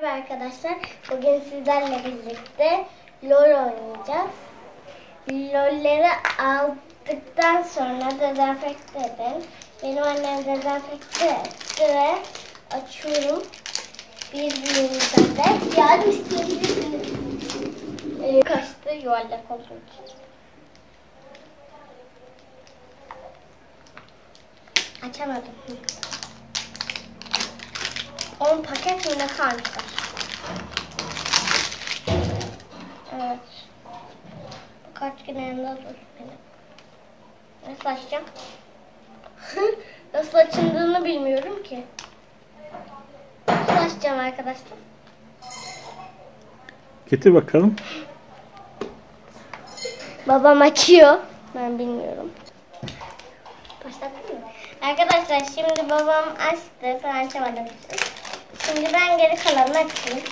Merhaba arkadaşlar. Bugün sizlerle birlikte LOL oynayacağız. LOL'leri aldıktan sonra dezenfekte edin. Benim annem dezenfekte etti ve açıyorum. Birbirimizden de yardım isteyebilirsiniz. Ee, kaçtı yuvarlak olduğu için. Açamadım. 10 paket mi ne kalmışlar? Evet. Kaç gün yanında dur benim. Nasıl açacağım? Nasıl açıldığını bilmiyorum ki. Nasıl açacağım arkadaşlar? Getir bakalım. Babam açıyor. Ben bilmiyorum. Başlattın mı? Arkadaşlar şimdi babam açtı. Ben açamadım. Şimdi ben geri kalanını açayım.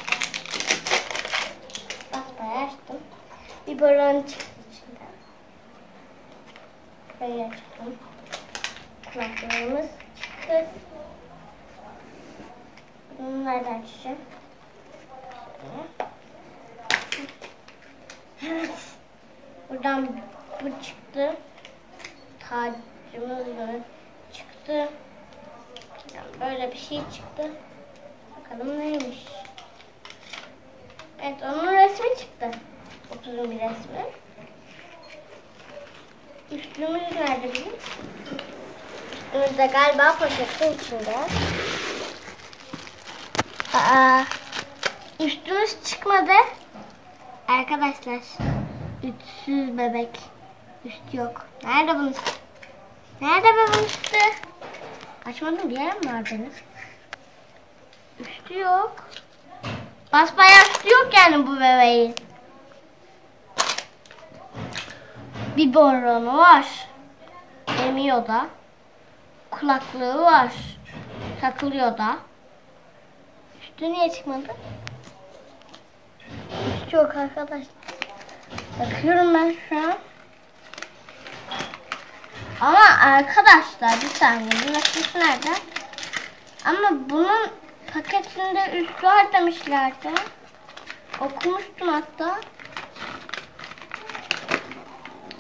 Basbayı açtım. Bir balon çıktı içinden. Burayı açtım. Kulaklarımız çıktı. Bunları da açacağım. Evet. Buradan bu çıktı. Tacımız böyle çıktı. Yani böyle bir şey çıktı. Bakalım neymiş. Evet onun resmi çıktı. Otuzun bir resmi. Üstümüz nerede bizim? Üstümüz de galiba poşetin içinde. Aa, üstümüz çıkmadı. Arkadaşlar. Üstsüz bebek. Üst yok. Nerede bunun? Nerede bunun üstü? Açmadım bir yer mi var benim? Üstü yok. Basbayağı üstü yok yani bu bebeğin. Bir boronu var. Emiyor da. Kulaklığı var. Takılıyor da. Üstü niye çıkmadı? Üstü yok arkadaşlar. Bakıyorum ben şu an. Ama arkadaşlar bir saniye bu nerede? Ama bunun paketinde üstü var demişlerdi. Okumuştum hatta.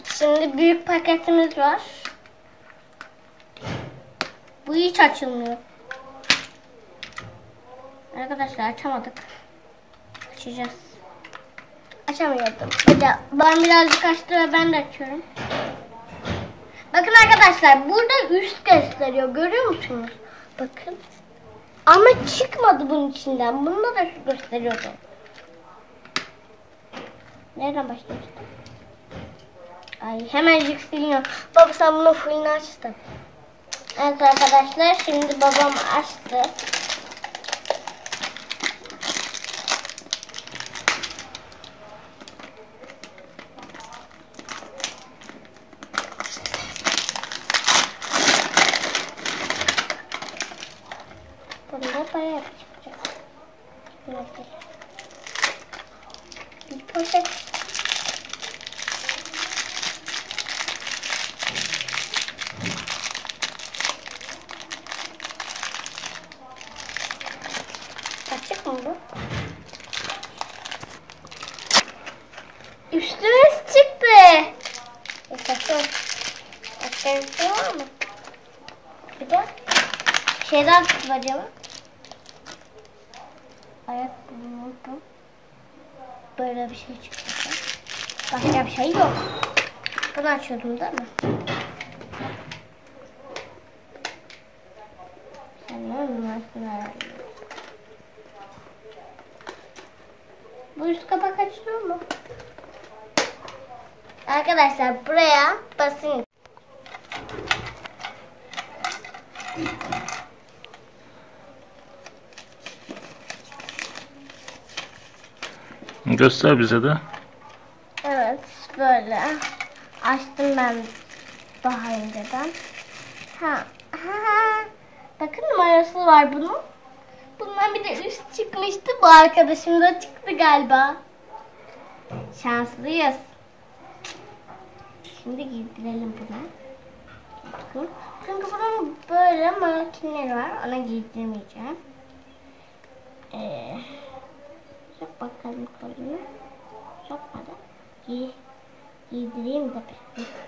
Şimdi büyük paketimiz var. Bu hiç açılmıyor. Arkadaşlar açamadık. Açacağız. Açamıyordum. Ben birazcık açtı ve ben de açıyorum. Bakın arkadaşlar burada üst gösteriyor. Görüyor musunuz? Bakın. Ama çıkmadı bunun içinden. Bunda da üst gösteriyordu. Nereden başlamıştım? Ay hemencik siliniyor. Baba sen bunu fırını açtın. Evet arkadaşlar şimdi babam açtı. Bunda bir çıkacak. Evet. Bir poşet. Açık mı bu? Üstümüz çıktı. Yaşasın. Başka bir şey var mı? Bir de şey daha çıktı acaba? Ayakkabımı unuttum. Böyle bir şey çıktı. Başka bir şey yok. Bunu açıyordum değil mi? Sen ne numarasını herhalde. Bu üst kapak açılıyor mu? Arkadaşlar buraya basın. Göster bize de. Evet böyle açtım ben daha önceden. Ha, ha. Bakın numarası var bunun. Bundan bir de üst çıkmıştı. Bu arkadaşım da çıktı galiba. Şanslıyız. Şimdi giydirelim. Bakın. Çünkü bunun böyle makineleri var. Ona giydirmeyeceğim. Ee, sokmadım kolunu. Sokmadım. Giy, giydireyim de bir.